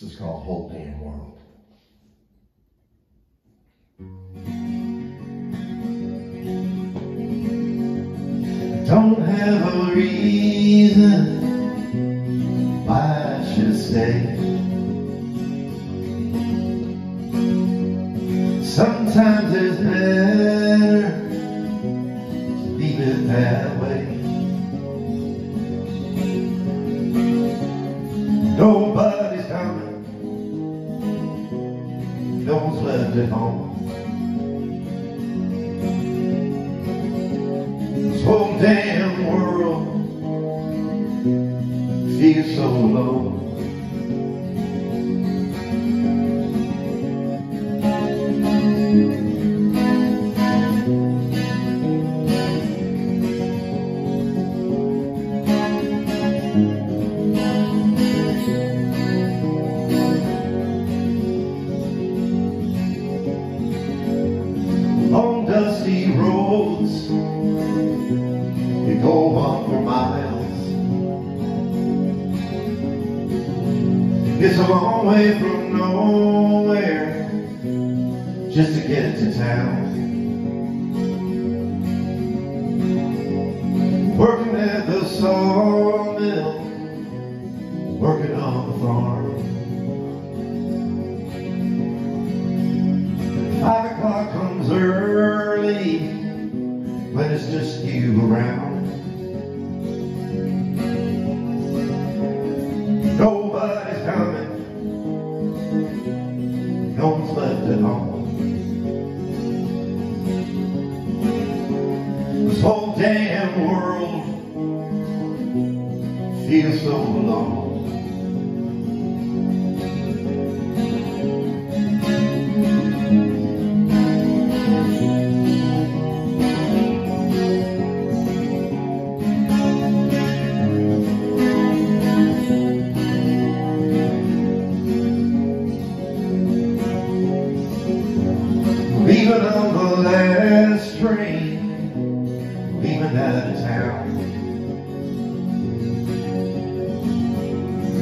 This is called Whole Damn World. Don't have a reason why I should stay. Sometimes it's better to leave it Home. This whole damn world feels so low. It's a long way from nowhere just to get to town working at the sawmill working on the farm Five o'clock comes early when it's just you around. This whole damn world feels so alone. On the last train, leaving out of town.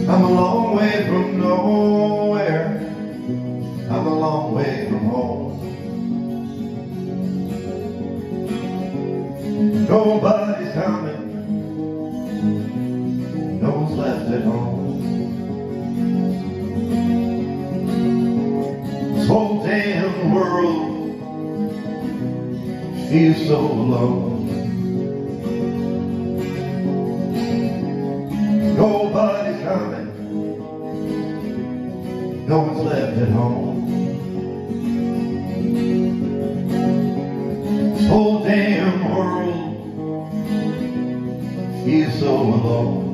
I'm a long way from nowhere, I'm a long way from home. Nobody's coming, no one's left at home. This whole damn world feels so alone. Nobody's coming. No one's left at home. This whole damn world feels so alone.